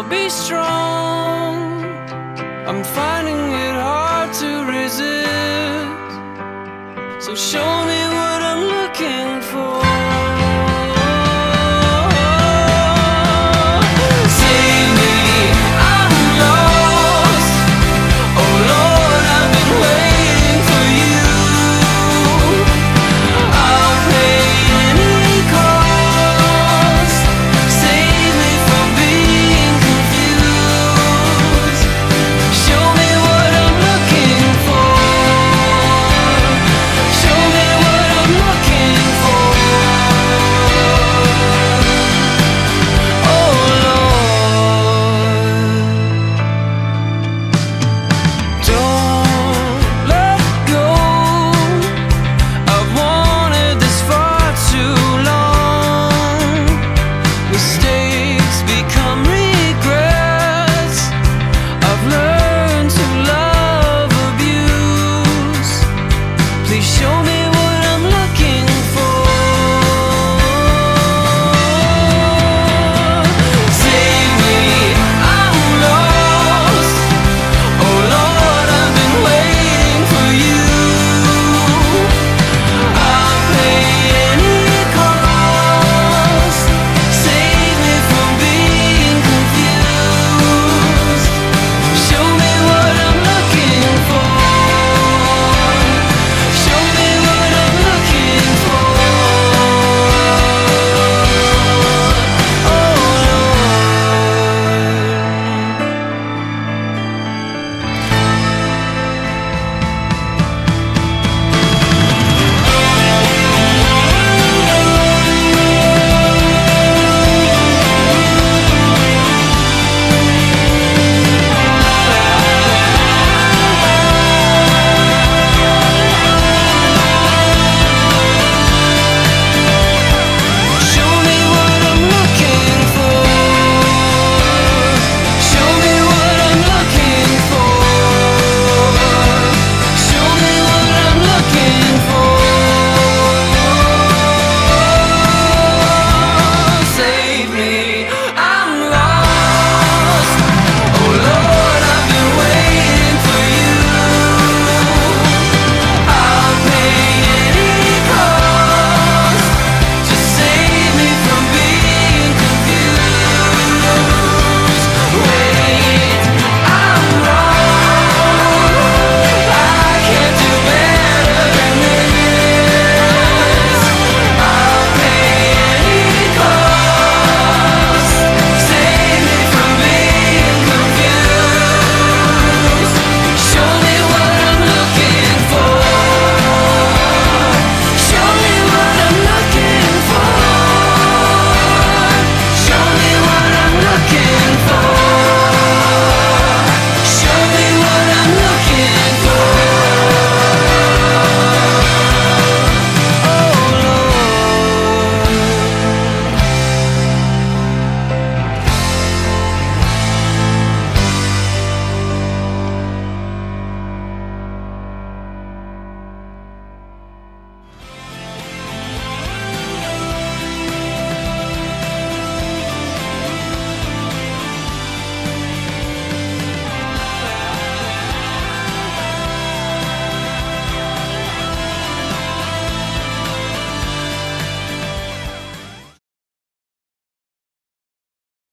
I'll be strong. I'm finding it hard to resist. So show me.